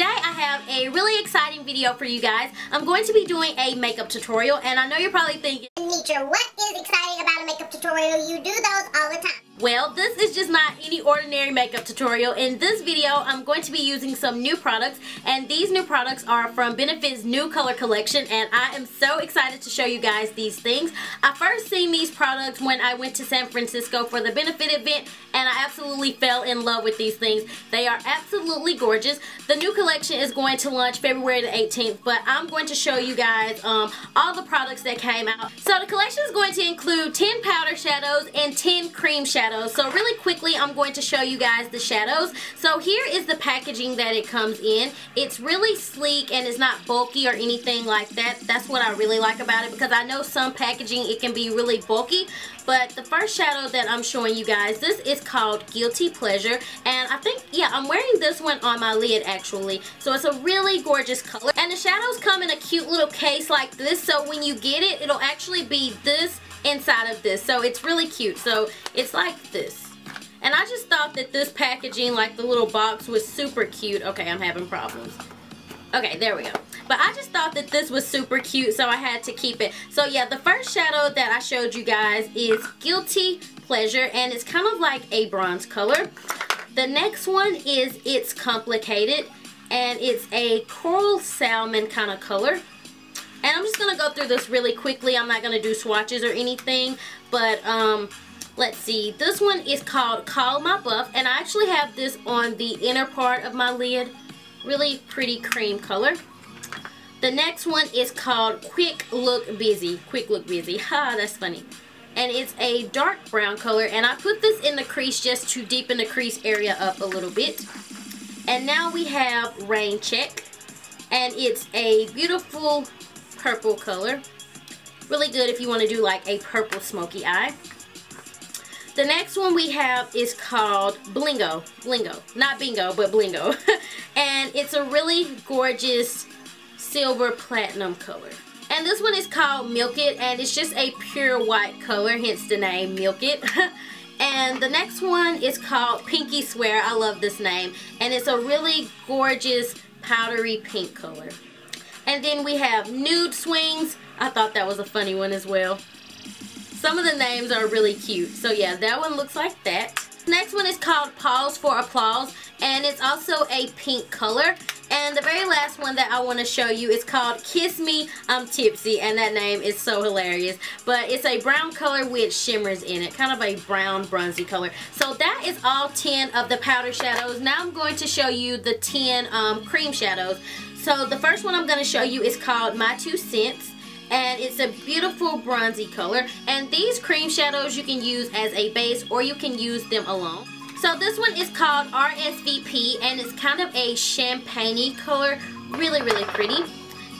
have a really exciting video for you guys. I'm going to be doing a makeup tutorial and I know you're probably thinking, Nitra, what is exciting about a makeup tutorial? You do those all the time. Well, this is just not any ordinary makeup tutorial. In this video, I'm going to be using some new products and these new products are from Benefit's new color collection and I am so excited to show you guys these things. I first seen these products when I went to San Francisco for the Benefit event and I absolutely fell in love with these things. They are absolutely gorgeous. The new collection is going to launch February the 18th but I'm going to show you guys um, all the products that came out. So the collection is going to include 10 powder shadows and 10 cream shadows. So really quickly I'm going to show you guys the shadows. So here is the packaging that it comes in. It's really sleek and it's not bulky or anything like that. That's what I really like about it because I know some packaging it can be really bulky. But the first shadow that I'm showing you guys, this is called Gilty Pleasure. And I think, yeah, I'm wearing this one on my lid actually. So it's a really gorgeous color. And the shadows come in a cute little case like this. So when you get it, it'll actually be this inside of this. So it's really cute. So it's like this. And I just thought that this packaging, like the little box, was super cute. Okay, I'm having problems. Okay, there we go. But I just thought that this was super cute, so I had to keep it. So yeah, the first shadow that I showed you guys is Gilty Pleasure, and it's kind of like a bronze color. The next one is It's Complicated, and it's a coral salmon kind of color. And I'm just going to go through this really quickly. I'm not going to do swatches or anything, but um, let's see. This one is called Call My Buff, and I actually have this on the inner part of my lid. Really pretty cream color. The next one is called Quick Look Busy. Quick Look Busy. Ha, that's funny. And it's a dark brown color. And I put this in the crease just to deepen the crease area up a little bit. And now we have Rain Check. And it's a beautiful purple color. Really good if you want to do like a purple smoky eye. The next one we have is called Blingo. Blingo. Not Bingo, but Blingo. and it's a really gorgeous silver platinum color. And this one is called Milk It, and it's just a pure white color, hence the name Milk It. and the next one is called Pinky Swear. I love this name. And it's a really gorgeous powdery pink color. And then we have Nude Swings. I thought that was a funny one as well. Some of the names are really cute. So yeah, that one looks like that. Next one is called Pause for Applause and it's also a pink color. And the very last one that I want to show you is called Kiss Me, I'm Tipsy and that name is so hilarious. But it's a brown color with shimmers in it, kind of a brown bronzy color. So that is all 10 of the powder shadows. Now I'm going to show you the 10 um, cream shadows. So the first one I'm going to show you is called My Two Cents and it's a beautiful bronzy color and these cream shadows you can use as a base or you can use them alone so this one is called RSVP and it's kind of a champagne color really really pretty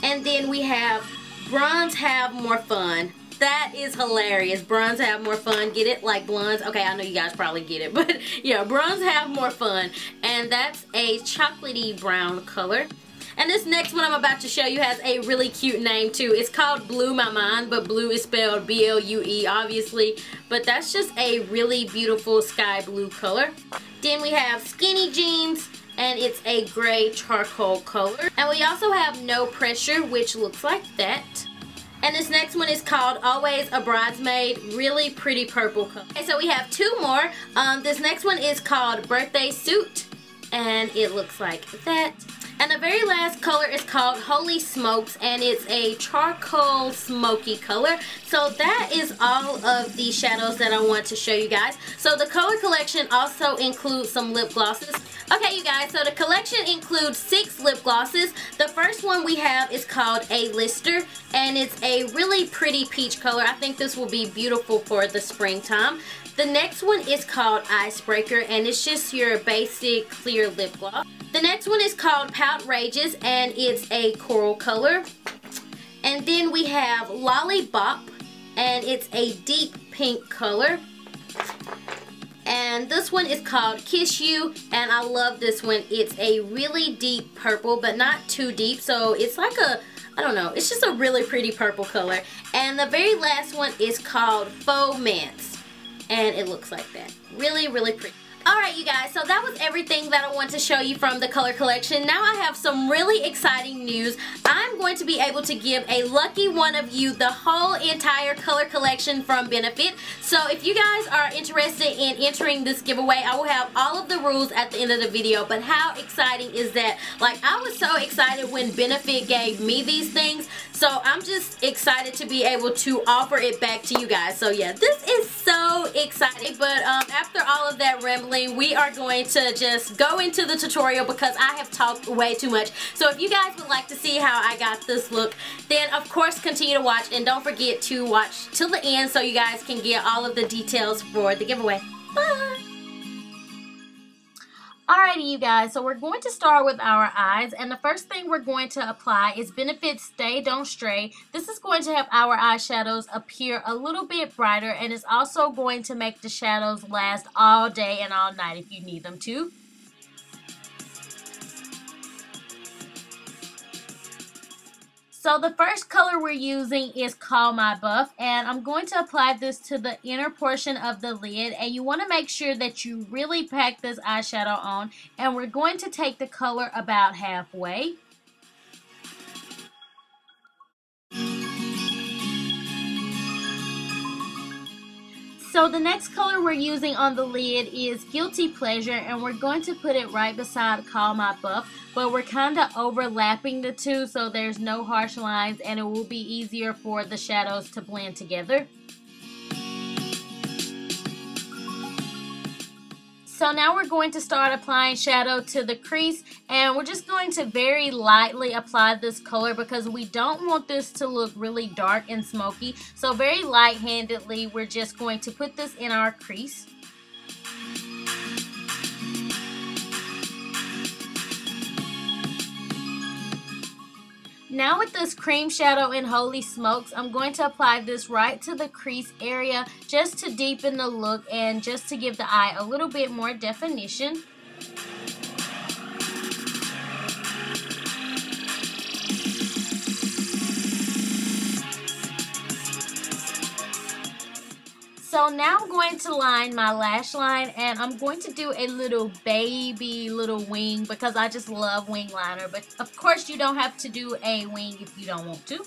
and then we have bronze have more fun that is hilarious. Bronze have more fun. Get it? Like blondes. Okay, I know you guys probably get it. But yeah, bronze have more fun. And that's a chocolatey brown color. And this next one I'm about to show you has a really cute name too. It's called Blue My Mind, but blue is spelled B-L-U-E obviously. But that's just a really beautiful sky blue color. Then we have Skinny Jeans, and it's a gray charcoal color. And we also have No Pressure, which looks like that. And this next one is called Always a Bridesmaid. Really pretty purple color. Okay, so we have two more. Um, this next one is called Birthday Suit. And it looks like that. Very last color is called Holy Smokes and it's a charcoal smoky color. So that is all of the shadows that I want to show you guys. So the color collection also includes some lip glosses. Okay you guys, so the collection includes six lip glosses. The first one we have is called A-Lister and it's a really pretty peach color. I think this will be beautiful for the springtime. The next one is called Icebreaker and it's just your basic clear lip gloss. The next one is called Poutrageous and it's a coral color. And then we have Lollipop and it's a deep pink color. And this one is called Kiss You and I love this one. It's a really deep purple but not too deep so it's like a I don't know, it's just a really pretty purple color. And the very last one is called Faux Mance and it looks like that. Really, really pretty. Alright you guys, so that was everything that I want to show you from the color collection. Now I have some really exciting news. I'm going to be able to give a lucky one of you the whole entire color collection from Benefit. So if you guys are interested in entering this giveaway, I will have all of the rules at the end of the video. But how exciting is that? Like I was so excited when Benefit gave me these things. So I'm just excited to be able to offer it back to you guys. So yeah, this is so exciting. But um, after all of that rambling, we are going to just go into the tutorial because I have talked way too much. So if you guys would like to see how I got this look, then of course continue to watch and don't forget to watch till the end so you guys can get all of the details for the giveaway. Bye! Alrighty you guys, so we're going to start with our eyes and the first thing we're going to apply is Benefit Stay Don't Stray. This is going to help our eyeshadows appear a little bit brighter and it's also going to make the shadows last all day and all night if you need them to. So the first color we're using is Call My Buff and I'm going to apply this to the inner portion of the lid and you want to make sure that you really pack this eyeshadow on and we're going to take the color about halfway. So the next color we're using on the lid is Gilty Pleasure and we're going to put it right beside Call My Buff but we're kind of overlapping the two so there's no harsh lines and it will be easier for the shadows to blend together. So now we're going to start applying shadow to the crease and we're just going to very lightly apply this color because we don't want this to look really dark and smoky. So very light-handedly we're just going to put this in our crease. Now with this cream shadow in Holy Smokes, I'm going to apply this right to the crease area just to deepen the look and just to give the eye a little bit more definition. So now I'm going to line my lash line and I'm going to do a little baby little wing because I just love wing liner. But of course you don't have to do a wing if you don't want to.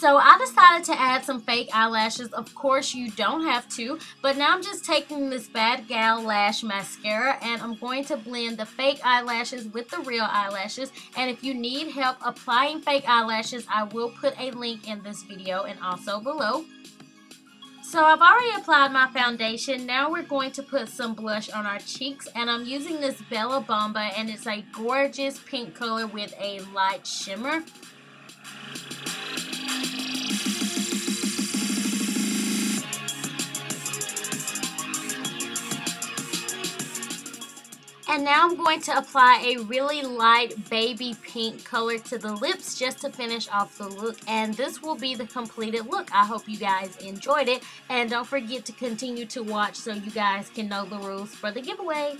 So I decided to add some fake eyelashes. Of course, you don't have to. But now I'm just taking this Bad Gal Lash Mascara and I'm going to blend the fake eyelashes with the real eyelashes. And if you need help applying fake eyelashes, I will put a link in this video and also below. So I've already applied my foundation. Now we're going to put some blush on our cheeks. And I'm using this Bella Bamba and it's a gorgeous pink color with a light shimmer. And now I'm going to apply a really light baby pink color to the lips just to finish off the look. And this will be the completed look. I hope you guys enjoyed it. And don't forget to continue to watch so you guys can know the rules for the giveaway.